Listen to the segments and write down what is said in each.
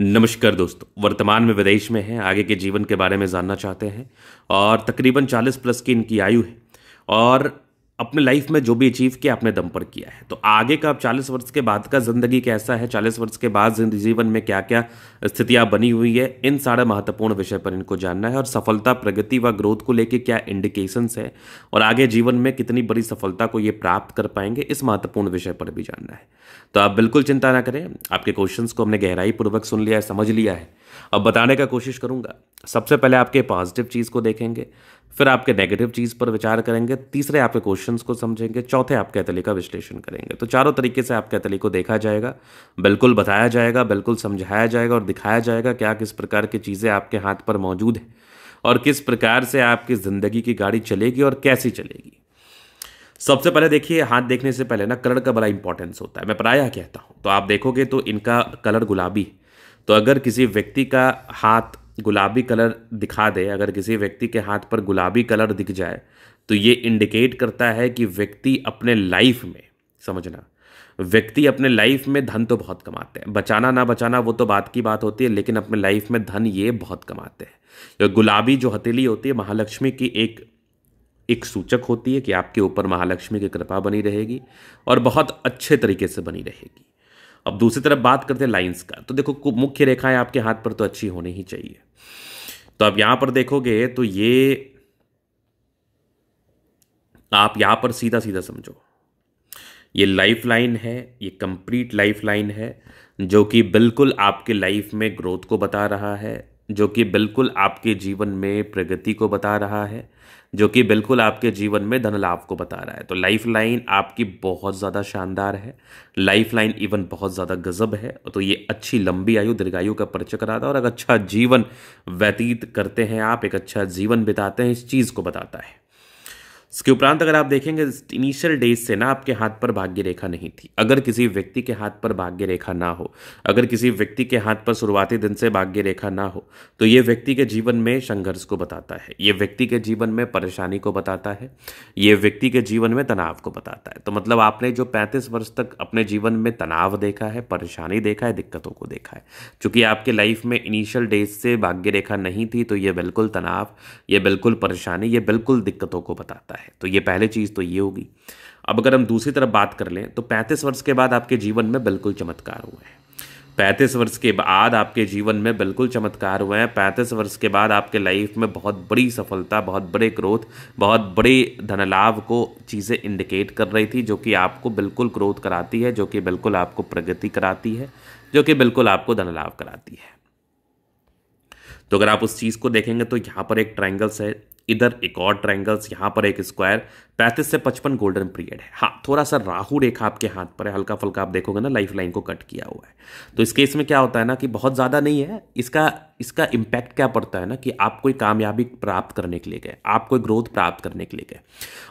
नमस्कार दोस्तों, वर्तमान में विदेश में हैं, आगे के जीवन के बारे में जानना चाहते हैं और तकरीबन 40 प्लस की इनकी आयु है। और अपने लाइफ में जो भी अचीव किया अपने दम पर किया है। तो आगे का अब चालीस वर्ष के बाद का ज़िंदगी कैसा है? चालीस वर्ष के बाद जीवन में क्या क्या स्थितियाँ बनी हुई है, इन सारे महत्वपूर्ण विषय पर इनको जानना है। और सफलता, प्रगति व ग्रोथ को लेकर क्या इंडिकेशंस है? और आगे जीवन में कितनी बड़ी सफलता को ये प्राप्त कर पाएँगे, इस महत्वपूर्ण विषय पर भी जानना है। तो आप बिल्कुल चिंता ना करें। आपके क्वेश्चन को हमने गहराई पूर्वक सुन लिया है, समझ लिया है। अब बताने का कोशिश करूँगा। सबसे पहले आपके पॉजिटिव चीज़ को देखेंगे। फिर आपके नेगेटिव चीज़ पर विचार करेंगे, तीसरे आपके क्वेश्चंस को समझेंगे, चौथे आपके अतली का विश्लेषण करेंगे। तो चारों तरीके से आपके अतली को देखा जाएगा, बिल्कुल बताया जाएगा, बिल्कुल समझाया जाएगा और दिखाया जाएगा क्या किस प्रकार की चीज़ें आपके हाथ पर मौजूद हैं और किस प्रकार से आपकी ज़िंदगी की गाड़ी चलेगी और कैसी चलेगी। सबसे पहले देखिए, हाथ देखने से पहले ना, कलर का बड़ा इंपॉर्टेंस होता है। मैं प्रायः कहता हूँ तो आप देखोगे तो इनका कलर गुलाबी। तो अगर किसी व्यक्ति का हाथ गुलाबी कलर दिखा दे, अगर किसी व्यक्ति के हाथ पर गुलाबी कलर दिख जाए तो ये इंडिकेट करता है कि व्यक्ति अपने लाइफ में, समझना, व्यक्ति अपने लाइफ में धन तो बहुत कमाते हैं। बचाना ना बचाना वो तो बात की बात होती है, लेकिन अपने लाइफ में धन ये बहुत कमाते हैं। गुलाबी जो हथेली होती है, महालक्ष्मी की एक एक सूचक होती है कि आपके ऊपर महालक्ष्मी की कृपा बनी रहेगी और बहुत अच्छे तरीके से बनी रहेगी। अब दूसरी तरफ़ बात करते हैं लाइंस का। तो देखो मुख्य रेखाएँ आपके हाथ पर तो अच्छी होनी ही चाहिए। तो अब यहाँ पर देखोगे तो ये आप यहाँ पर सीधा सीधा समझो। ये लाइफ लाइन है, ये कंप्लीट लाइफ लाइन है, जो कि बिल्कुल आपके लाइफ में ग्रोथ को बता रहा है। जो कि बिल्कुल आपके जीवन में प्रगति को बता रहा है, जो कि बिल्कुल आपके जीवन में धन लाभ को बता रहा है। तो लाइफ लाइन आपकी बहुत ज़्यादा शानदार है। लाइफ लाइन इवन बहुत ज़्यादा गजब है। तो ये अच्छी लंबी आयु, दीर्घायु का परिचय कराता है और एक अच्छा जीवन व्यतीत करते हैं आप, एक अच्छा जीवन बिताते हैं, इस चीज़ को बताता है। इसके उपरांत अगर आप देखेंगे इनिशियल डेज़ से ना आपके हाथ पर भाग्य रेखा नहीं थी। अगर किसी व्यक्ति के हाथ पर भाग्य रेखा ना हो, अगर किसी व्यक्ति के हाथ पर शुरुआती दिन से भाग्य रेखा ना हो तो ये व्यक्ति के जीवन में संघर्ष को बताता है। ये व्यक्ति के जीवन में परेशानी को बताता है। ये व्यक्ति के जीवन में तनाव को बताता है। तो मतलब आपने जो पैंतीस वर्ष तक अपने जीवन में तनाव देखा है, परेशानी देखा है, दिक्कतों को देखा है। चूँकि आपके लाइफ में इनिशियल डेज़ से भाग्य रेखा नहीं थी तो ये बिल्कुल तनाव, ये बिल्कुल परेशानी, ये बिल्कुल दिक्कतों को बताता है। है। तो ये पहले चीज़ तो ये होगी। अब अगर हम दूसरी तरफ़ बात कर लें तो पैंतीस वर्ष के बाद आपके जीवन में बिल्कुल चमत्कार हुआ है। पैंतीस वर्ष के बाद आपके जीवन में बिल्कुल चमत्कार हुए हैं। पैंतीस वर्ष के बाद आपके लाइफ में बहुत बड़ी सफलता, बहुत बड़े ग्रोथ, बहुत बड़े धन लाभ को चीज़ें इंडिकेट कर रही थी, जो कि आपको बिल्कुल ग्रोथ कराती है, जो कि बिल्कुल आपको प्रगति कराती है, जो कि बिल्कुल आपको धन लाभ कराती है। तो अगर आप उस चीज़ को देखेंगे तो यहाँ पर एक ट्राइंगल्स है इधर एक और ट्रायंगल्स, यहाँ पर एक स्क्वायर, पैंतीस से पचपन गोल्डन पीरियड है। हाँ थोड़ा सा राहु रेखा आपके हाथ पर है हल्का फुल्का आप देखोगे ना, लाइफ लाइन को कट किया हुआ है। तो इस केस में क्या होता है ना कि बहुत ज़्यादा नहीं है, इसका इसका इम्पैक्ट क्या पड़ता है ना कि आप कोई कामयाबी प्राप्त करने के लिए गए, आप कोई ग्रोथ प्राप्त करने के लिए गए।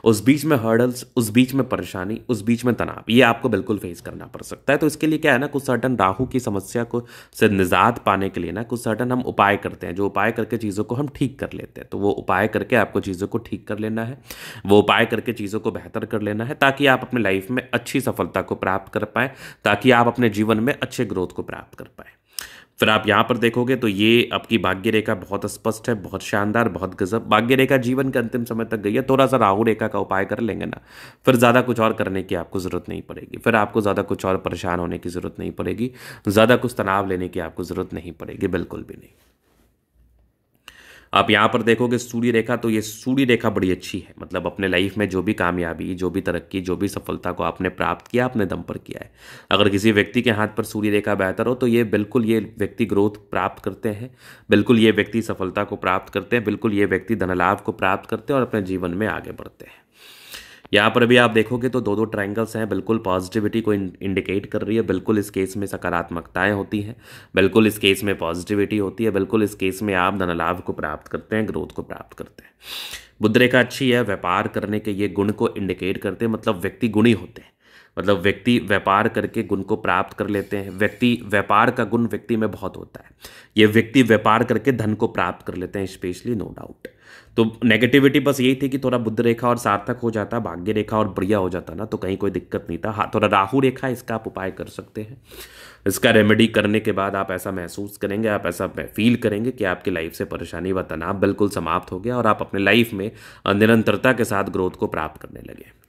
उस बीच में हर्डल्स उस बीच में परेशानी, उस बीच में तनाव, ये आपको बिल्कुल फेस करना पड़ सकता है। तो इसके लिए क्या है ना, कुछ सर्टन राहु की समस्या को से निजात पाने के लिए ना, कुछ सर्टन हम उपाय करते हैं। जो उपाय करके चीज़ों को हम ठीक कर लेते हैं तो वो उपाय करके आपको चीज़ों को ठीक कर लेना है, वो उपाय करके चीज़ों को बेहतर कर लेना है, ताकि आप अपने लाइफ में अच्छी सफलता को प्राप्त कर पाए, ताकि आप अपने जीवन में अच्छे ग्रोथ को प्राप्त कर पाए। फिर आप यहाँ पर देखोगे तो ये आपकी भाग्य रेखा बहुत स्पष्ट है, बहुत शानदार, बहुत गजब। भाग्य रेखा जीवन के अंतिम समय तक गई है थोड़ा सा राहु रेखा का उपाय कर लेंगे ना, फिर ज़्यादा कुछ और करने की आपको ज़रूरत नहीं पड़ेगी। फिर आपको ज़्यादा कुछ और परेशान होने की ज़रूरत नहीं पड़ेगी, ज़्यादा कुछ तनाव लेने की आपको ज़रूरत नहीं पड़ेगी, बिल्कुल भी नहीं। आप यहाँ पर देखोगे सूर्य रेखा तो ये सूर्य रेखा बड़ी अच्छी है। मतलब अपने लाइफ में जो भी कामयाबी, जो भी तरक्की, जो भी सफलता को आपने प्राप्त किया अपने दम पर किया है। अगर किसी व्यक्ति के हाथ पर सूर्य रेखा बेहतर हो तो ये बिल्कुल ये व्यक्ति ग्रोथ प्राप्त करते हैं। बिल्कुल ये व्यक्ति सफलता को प्राप्त करते हैं, बिल्कुल ये व्यक्ति धनलाभ को प्राप्त करते हैं और अपने जीवन में आगे बढ़ते हैं। यहाँ पर भी आप देखोगे तो दो दो ट्राइंगल्स हैं, बिल्कुल पॉजिटिविटी को इंडिकेट कर रही है, बिल्कुल इस केस में सकारात्मकताएँ होती हैं, बिल्कुल इस केस में पॉजिटिविटी होती है, बिल्कुल इस केस में आप धनलाभ को प्राप्त करते हैं ग्रोथ को प्राप्त करते हैं। बुद्ध रेखा अच्छी है, व्यापार करने के ये गुण को इंडिकेट करते हैं मतलब व्यक्ति गुणी होते हैं। मतलब व्यक्ति व्यापार करके गुण को प्राप्त कर लेते हैं। व्यक्ति व्यापार का गुण व्यक्ति में बहुत होता है। ये व्यक्ति व्यापार करके धन को प्राप्त कर लेते हैं स्पेशली नो डाउट तो नेगेटिविटी बस यही थी कि थोड़ा बुद्ध रेखा और सार्थक हो जाता, भाग्य रेखा और बढ़िया हो जाता ना तो कहीं कोई दिक्कत नहीं था। हाँ थोड़ा राहु रेखा इसका आप उपाय कर सकते हैं। इसका रेमेडी करने के बाद आप ऐसा महसूस करेंगे, आप ऐसा फील करेंगे कि आपकी लाइफ से परेशानी व तनाव बिल्कुल समाप्त हो गया और आप अपने लाइफ में निरंतरता के साथ ग्रोथ को प्राप्त करने लगे।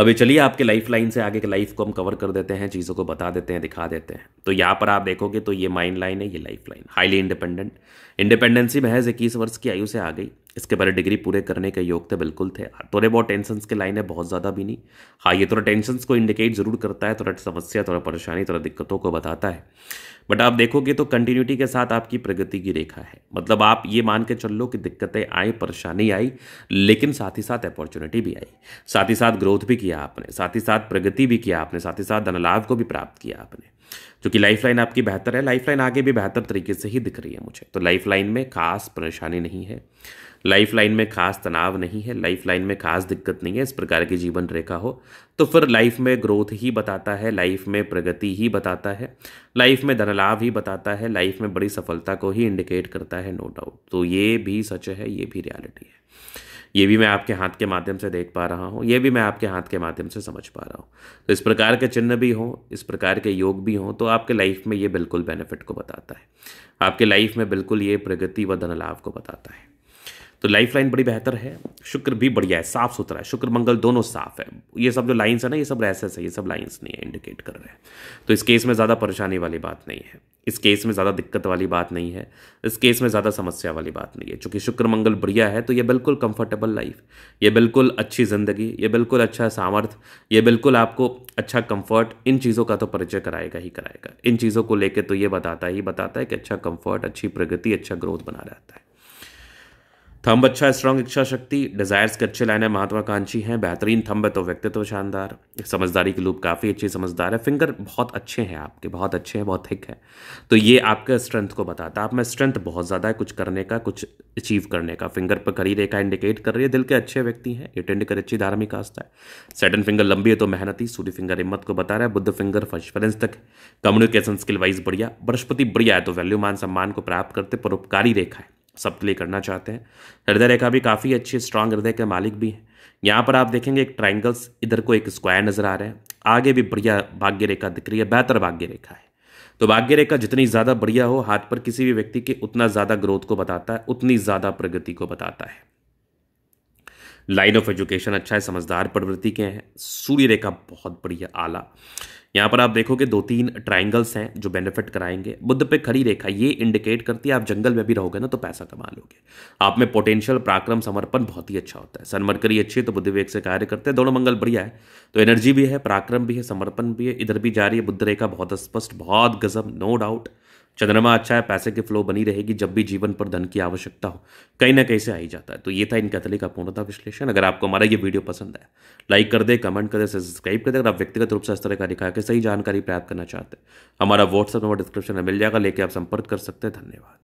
अभी चलिए आपके लाइफ लाइन से आगे के लाइफ को हम कवर कर देते हैं, चीज़ों को बता देते हैं, दिखा देते हैं। तो यहाँ पर आप देखोगे तो ये माइंड लाइन है, ये life line highly independent independency महज इक्कीस वर्ष की आयु से आ गई। इसके पहले डिग्री पूरे करने के योग थे बिल्कुल थे। थोड़े बहुत टेंशन के लाइन है, बहुत ज़्यादा भी नहीं। हाँ ये थोड़ा टेंशन को इंडिकेट ज़रूर करता है थोड़ा समस्या थोड़ा परेशानी थोड़ा दिक्कतों को बताता है। बट आप देखोगे तो कंटिन्यूटी के साथ आपकी प्रगति की रेखा है। मतलब आप ये मान के चल लो कि दिक्कतें आई, परेशानी आई, लेकिन साथ ही साथ अपॉर्चुनिटी भी आई। साथ ही साथ ग्रोथ भी किया आपने, साथ ही साथ प्रगति भी किया आपने, साथ ही साथ धनलाभ को भी प्राप्त किया आपने। जो कि लाइफ लाइन आपकी बेहतर है लाइफ लाइन आगे भी बेहतर तरीके से ही दिख रही है मुझे। तो लाइफ लाइन में खास परेशानी नहीं है। लाइफ लाइन में खास तनाव नहीं है लाइफ लाइन में खास दिक्कत नहीं है, इस प्रकार की जीवन रेखा हो तो फिर लाइफ में ग्रोथ ही बताता है, लाइफ में प्रगति ही बताता है, लाइफ में धनलाभ ही बताता है, लाइफ में बड़ी सफलता को ही इंडिकेट करता है नो डाउट तो ये भी सच है, ये भी रियलिटी है। ये भी मैं आपके हाथ के माध्यम से देख पा रहा हूँ, ये भी मैं आपके हाथ के माध्यम से समझ पा रहा हूँ। तो इस प्रकार के चिन्ह भी हों, इस प्रकार के योग भी हों तो आपके लाइफ में ये बिल्कुल बेनिफिट को बताता है। आपके लाइफ में बिल्कुल ये प्रगति व धनलाभ को बताता है। तो लाइफ लाइन बड़ी बेहतर है, शुक्र भी बढ़िया है, साफ़ सुथरा है, शुक्र मंगल दोनों साफ़ है। ये सब जो लाइन्स है ना, ये सब ऐसे है, ये सब लाइन्स नहीं है इंडिकेट कर रहे हैं। तो इस केस में ज़्यादा परेशानी वाली बात नहीं है, इस केस में ज़्यादा दिक्कत वाली बात नहीं है, इस केस में ज़्यादा समस्या वाली बात नहीं है। चूँकि शुक्र मंगल बढ़िया है तो ये बिल्कुल कंफर्टेबल लाइफ ये बिल्कुल अच्छी ज़िंदगी, ये बिल्कुल अच्छा सामर्थ्य ये बिल्कुल आपको अच्छा कंफर्ट इन चीज़ों का तो परिचय कराएगा ही कराएगा। इन चीज़ों को लेकर तो ये बताता ही बताता है कि अच्छा कंफर्ट अच्छी प्रगति अच्छा ग्रोथ बना रहता है। थंब अच्छा स्ट्रॉन्ग इच्छा शक्ति डिजायर्स के अच्छे लाइन है, महत्वाकांक्षी हैं, बेहतरीन थंब है तो व्यक्तित्व शानदार। समझदारी की लूप काफ़ी अच्छी समझदार है। फिंगर बहुत अच्छे हैं आपके, बहुत अच्छे हैं, बहुत थिक है। तो ये आपका स्ट्रेंथ को बताता है। आप में स्ट्रेंथ बहुत ज़्यादा है, कुछ करने का, कुछ अचीव करने का। फिंगर पर खड़ी रेखा इंडिकेट कर रही है, दिल के अच्छे व्यक्ति हैं। ये टेंड अच्छी धार्मिक आस्था है। सेटन फिंगर लंबी है तो मेहनती, सूर्य फिंगर हिम्मत को बता रहा है। बुद्ध फिंगर फ़र्स्ट तक कम्युनिकेशन स्किल वाइज बढ़िया। बृहस्पति बढ़िया है तो वैल्यू मान, सम्मान को प्राप्त करते परोपकारी रेखा है। सबके लिए करना चाहते हैं। हृदय रेखा भी काफ़ी अच्छी स्ट्रांग हृदय के मालिक भी हैं। यहाँ पर आप देखेंगे एक ट्राइंगल्स इधर को एक स्क्वायर नज़र आ रहे हैं। आगे भी बढ़िया भाग्य रेखा दिख रही है, बेहतर भाग्य रेखा है। तो भाग्य रेखा जितनी ज़्यादा बढ़िया हो, हाथ पर किसी भी व्यक्ति के उतना ज़्यादा ग्रोथ को बताता है, उतनी ज़्यादा प्रगति को बताता है। लाइन ऑफ़ एजुकेशन अच्छा है, समझदार प्रवृत्ति के हैं। सूर्य रेखा बहुत बढ़िया आला। यहाँ पर आप देखोगे दो तीन ट्राइंगल्स हैं जो बेनिफिट कराएँगे। बुद्ध पे खड़ी रेखा ये इंडिकेट करती है, आप जंगल में भी रहोगे ना तो पैसा कमा लोगे। आप में पोटेंशियल पराक्रम समर्पण बहुत ही अच्छा होता है। सनमरकरी अच्छी है तो बुद्ध विवेक से कार्य करते हैं, दोनों मंगल बढ़िया है। तो एनर्जी भी है, पराक्रम भी है, समर्पण भी है, इधर भी जा रही है, बुद्ध रेखा बहुत स्पष्ट, बहुत गजब नो डाउट चंद्रमा अच्छा है, पैसे की फ्लो बनी रहेगी, जब भी जीवन पर धन की आवश्यकता हो, कहीं ना कहीं से आ ही जाता है। तो ये था इन कथली का पूर्णता विश्लेषण। अगर आपको हमारा ये वीडियो पसंद है लाइक कर दे कमेंट कर दे सब्सक्राइब कर दे। अगर आप व्यक्तिगत रूप से इस तरह का दिखा के सही जानकारी प्राप्त करना चाहते हैं, हमारा व्हाट्सअप नंबर डिस्क्रिप्शन में मिल जाएगा, लेके आप संपर्क कर सकते हैं। धन्यवाद।